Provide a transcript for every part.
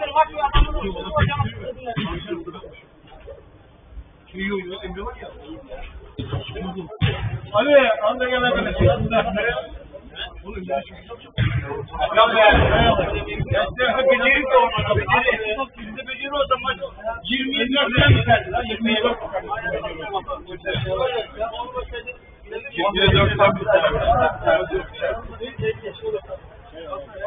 beri kaçıyor adamın hocam. Ali, anda gel arkadaşım. Oğlum ya şu Ya be. Ya beceri de olmadı. Beceri. Bizde beceri olsa maç 27 lira biterdi lan. 24 24 tam biter.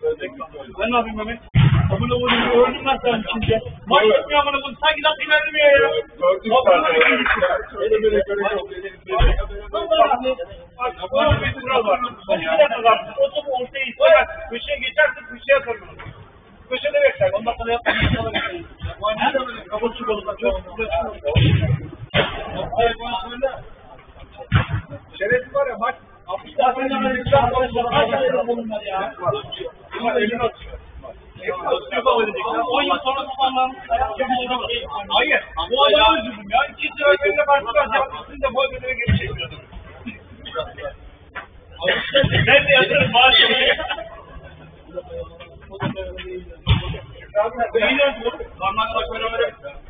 Kışın kim Kısmet annemle be. Sana yürüdük ama beşik beşik işte. Allah'ım sana ne diyorsun? Son 3 dakikada 3 tane yedi pardon. Son 1 dakikada 3 tane yeni bir şey olmaz ya. Sayılmaz ya. Ben ne yapayım Mehmet? Amına koyayım öldüm lan sen içinde. Maç yapmıyor amına koyayım. Sanki dakika ilerlemiyor ya. Gördük zaten. Öyle böyle göre yok. Bana bir kural var. Bir dakika var. O topu ortaya istemez. Köşeye geçersin köşeye atarım. Köşede bekler. Ondan sonra yapmayın. Nerede böyle kafası kolunda çok Şerefli var ya maç. Zaten hemen sonra kaç tane bulunlar ya. Ama elini atıyor. 10 yıl sonra kullanılan Hayır. Bu adamı üzüldüm ya. İki sıra benimle karşı karşıya yapmışsın da bu ödülere geri çekiyordum. Ben de yatırım maaşı. Ben de. Altı beş. Yediği de altı. Yedi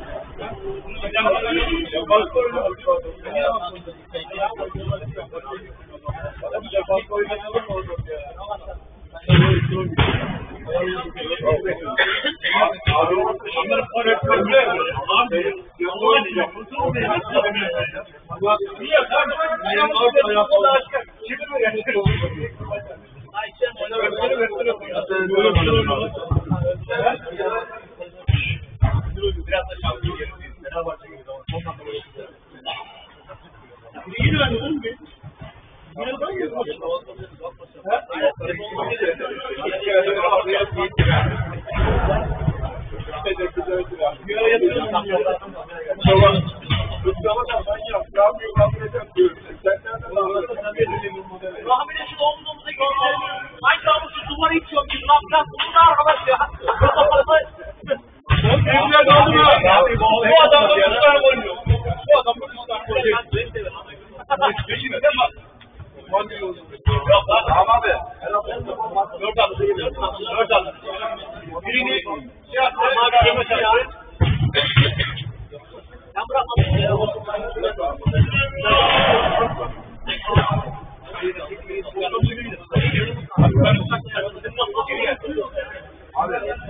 Kaymadı ya. Oğlum versene. Biraz da şanslı gelin. Fenerbahçe gibi. Son dakika böyle. Yine öyle değil mi? Yine ben yazmışım. Rahmetli şu omuzumuza gidelim. Ay namusu duvarı içiyor. Laf bunu da arkadaş ya. Abi,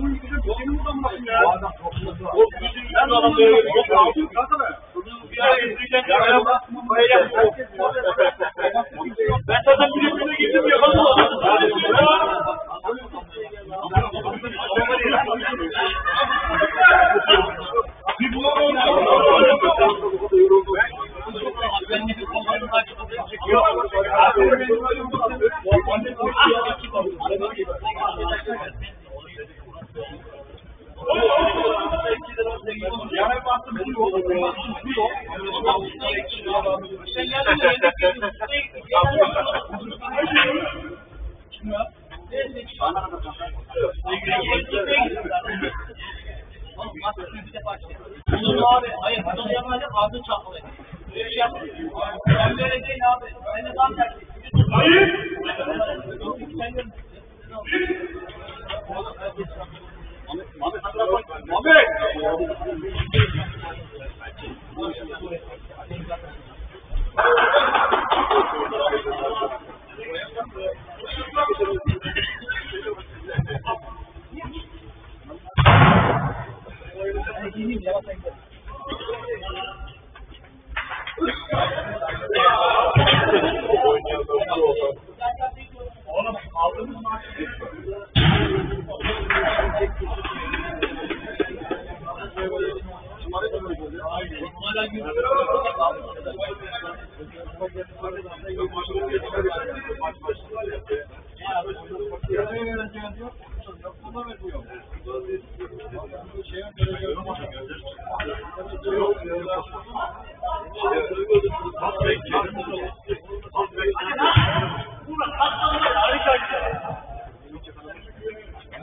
Bunun yüzü boynum uzanmasın ya. O yüzü yüzü alamıyor. Yok, altın kadar. Bunu bir ara izleyeceğim. Böyle yapma. Böyle yapma.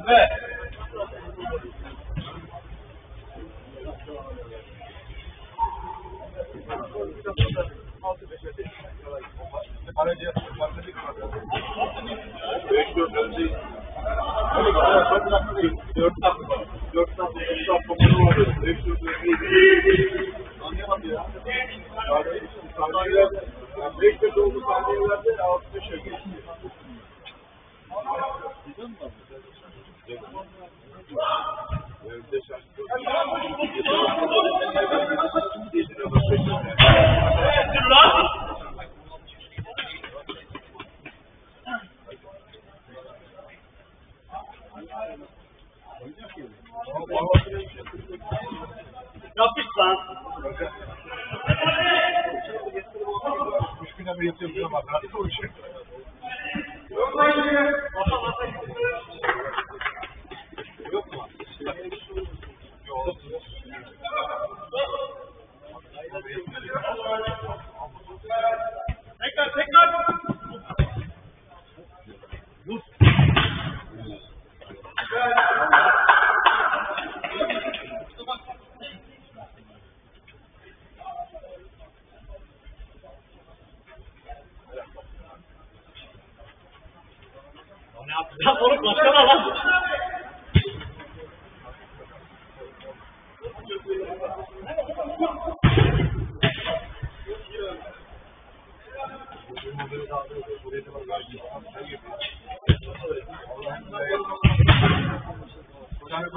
Evet.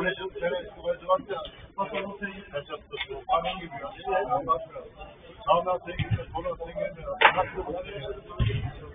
Evet, böyle var ya. Hasan'ın sevgili kaçaklısı. Annem gibi ya. Sağdan sevgili, soldan sevgili. Haklı bu. Esma,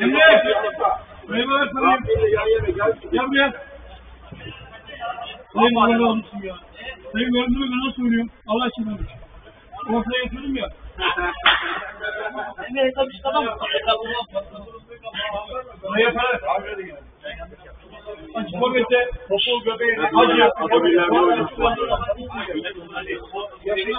Emre! Süleyman Ersoy'um. Gel buraya. Sayın Allah'ın olmuşsun ya. Sayın Gördüğümü ben nasıl söylüyorum? Allah aşkına olmuş. Ortaya yatırdım ya. Ne hesap işte adam. Ne yapar? Açık pakette topu göbeğine Hadi, acı atabilirler mi hocam? Ertuğrul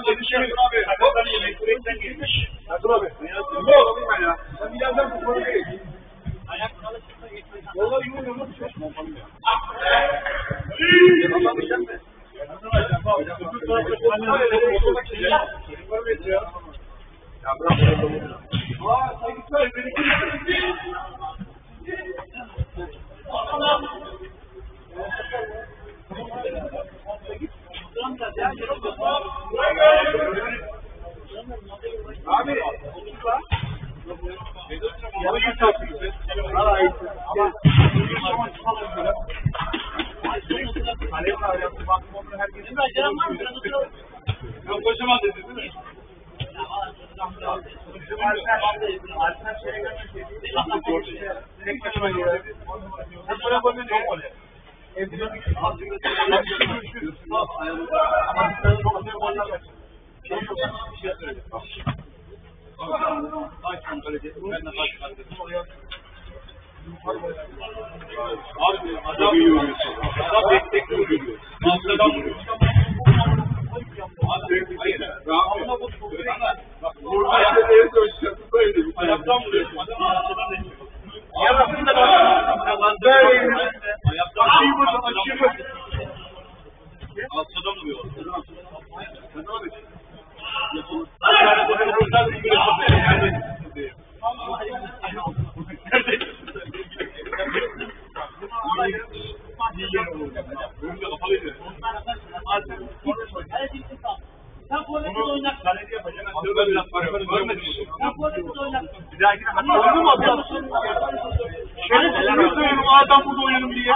bu adam burada oynadım diye.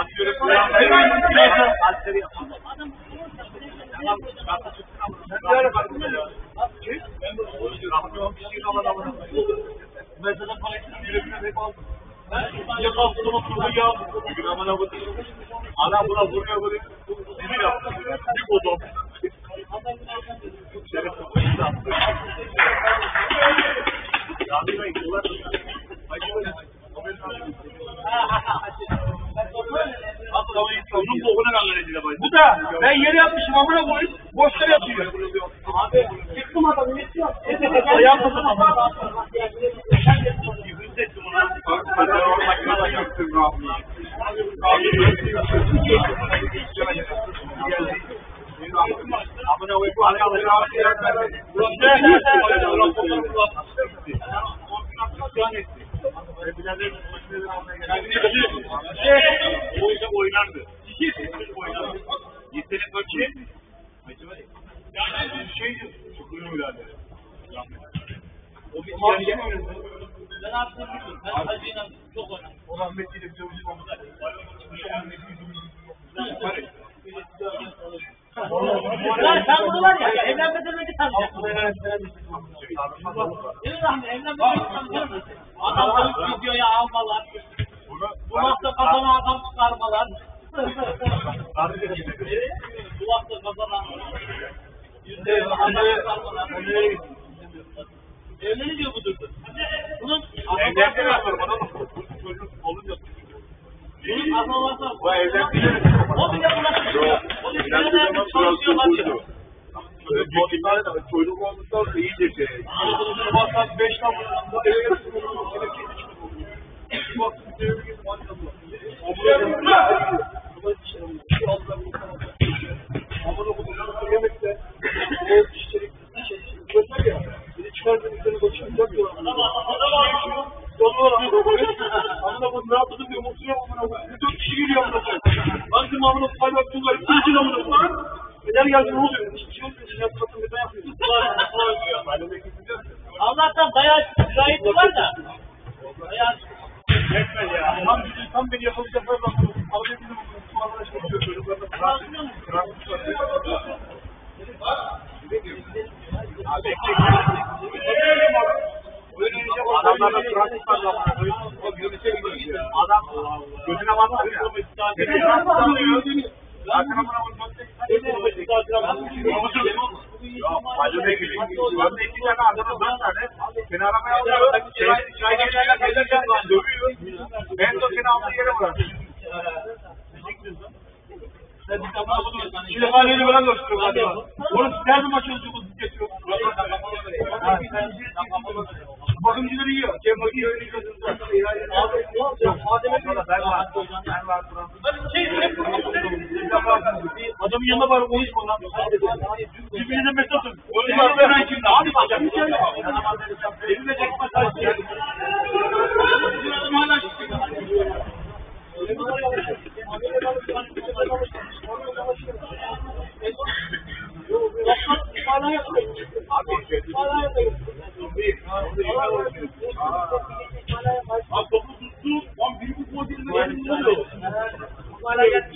Hemen gittiler. Mesela parasız yüreğimden hep aldım. Ben yakaladım oturdu ya. Bugün hemen avı Ana buna vuruyor böyle. Sinir yaptım. Bir bozum. Ben yeri yapmışım amına koyayım. Boşlar yatıyor. var ya çocuk olduktan sonra iyice şey. Basan beş tablonunda كله ولا يد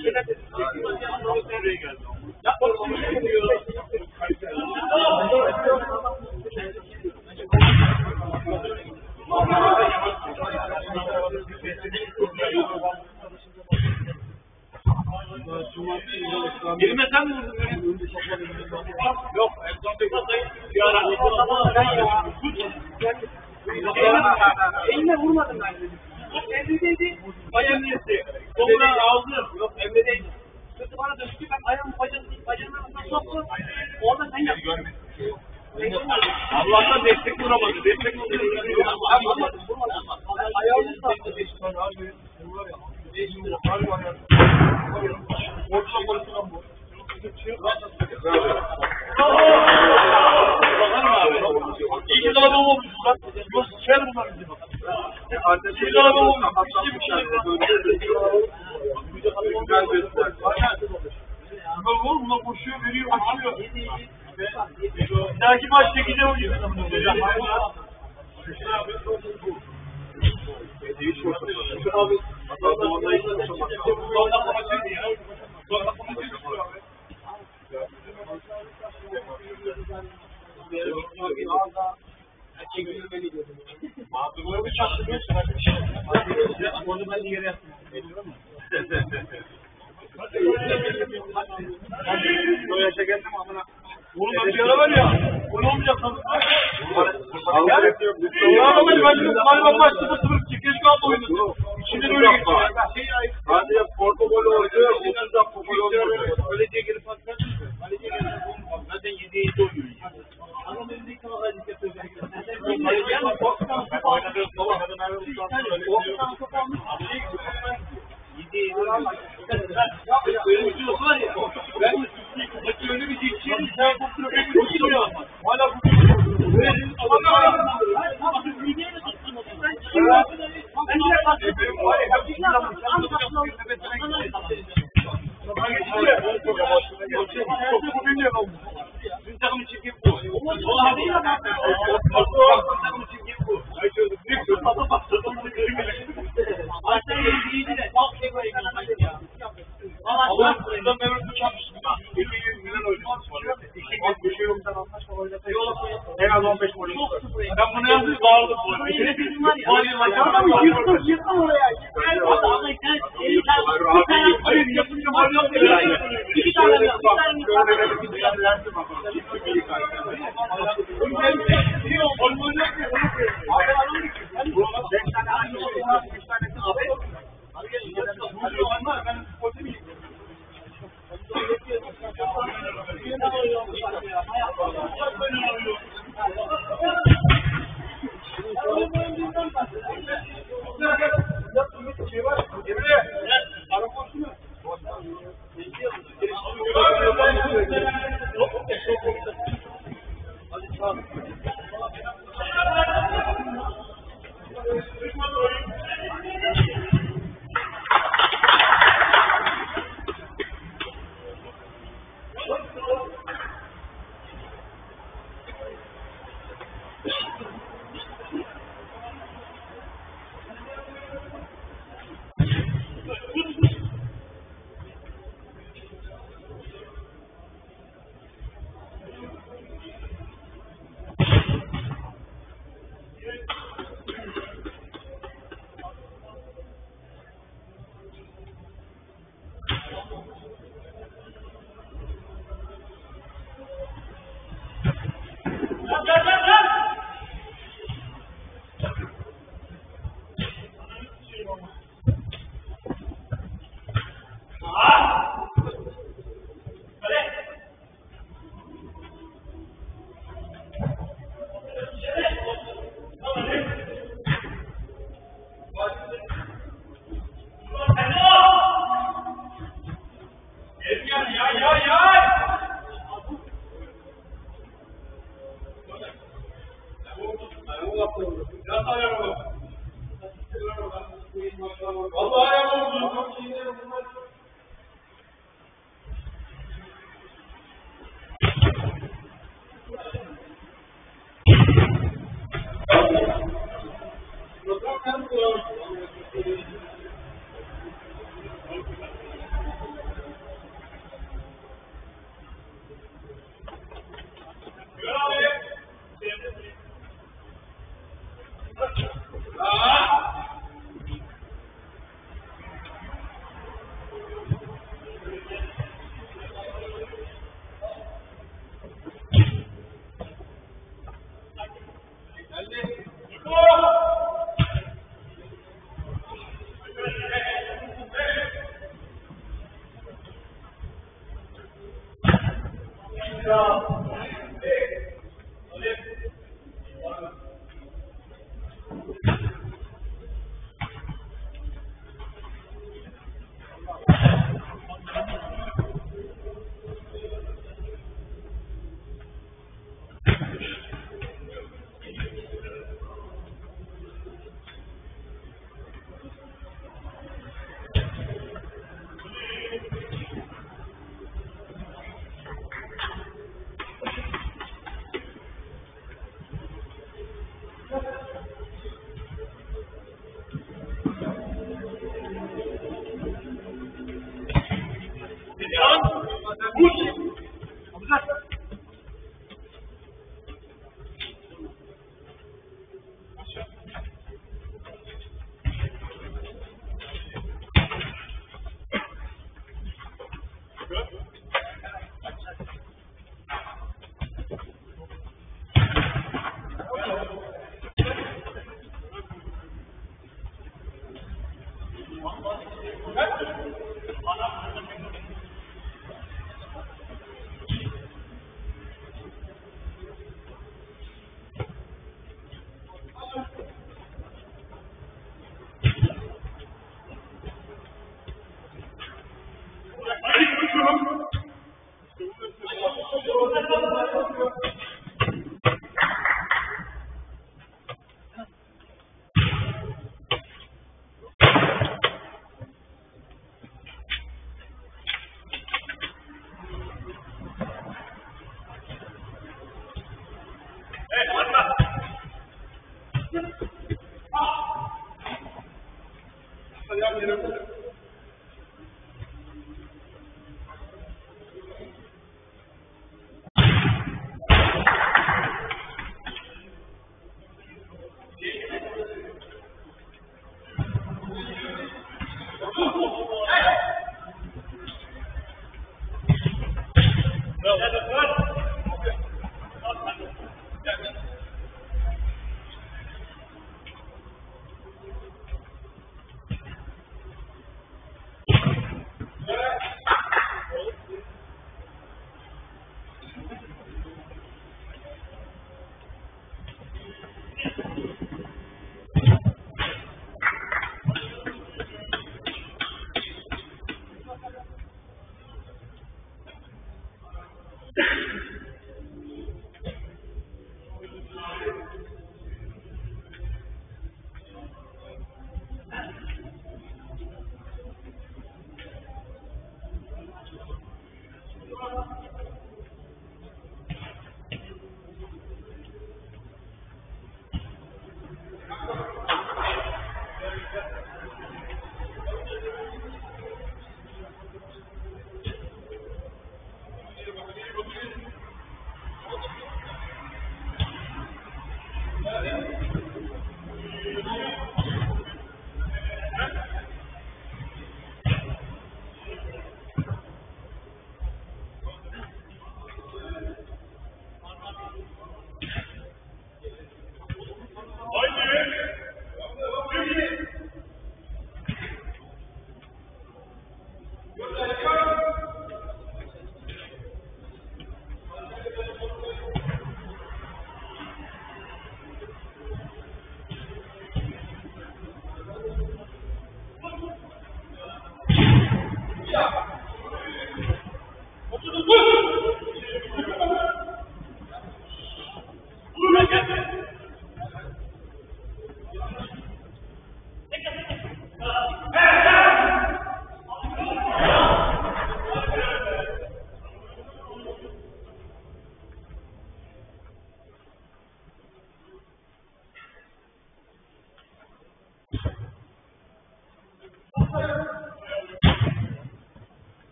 up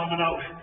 coming out.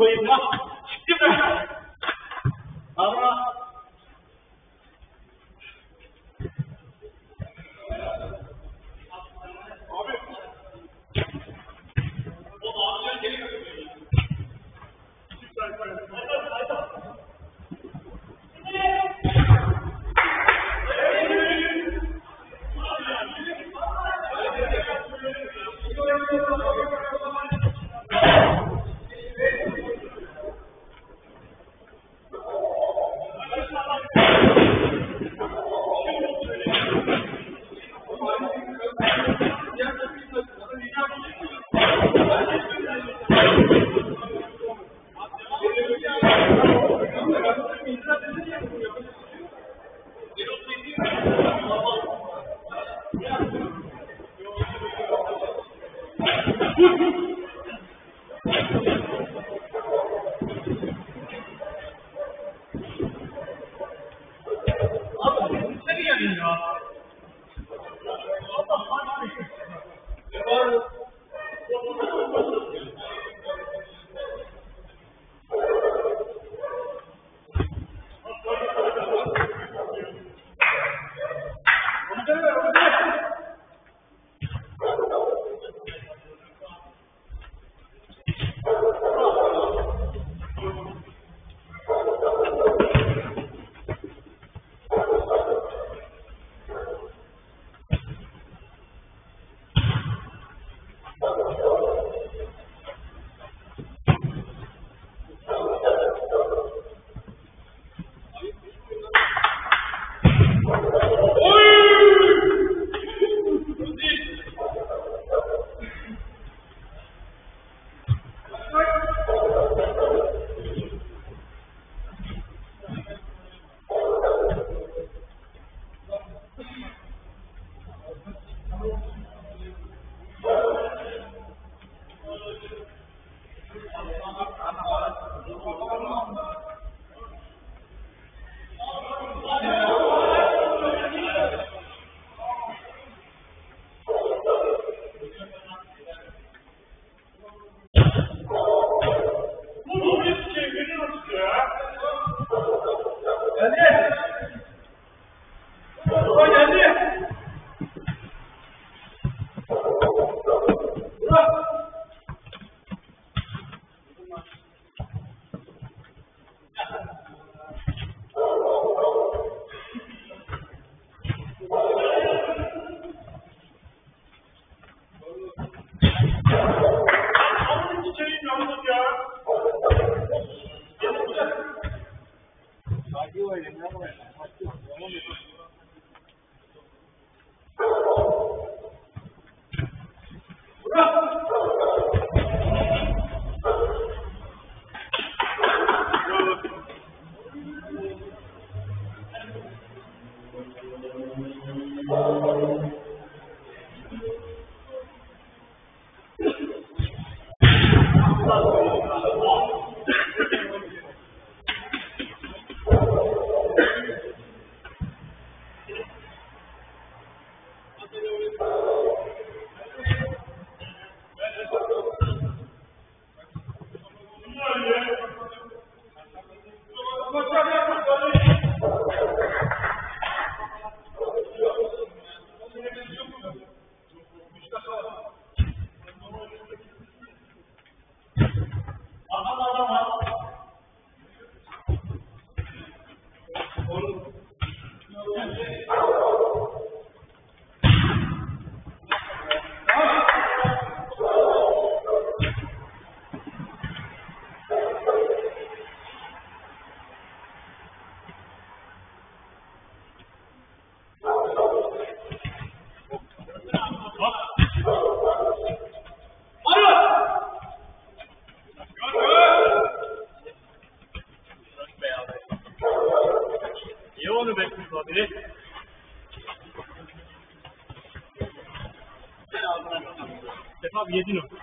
Amına koyayım Jedinog.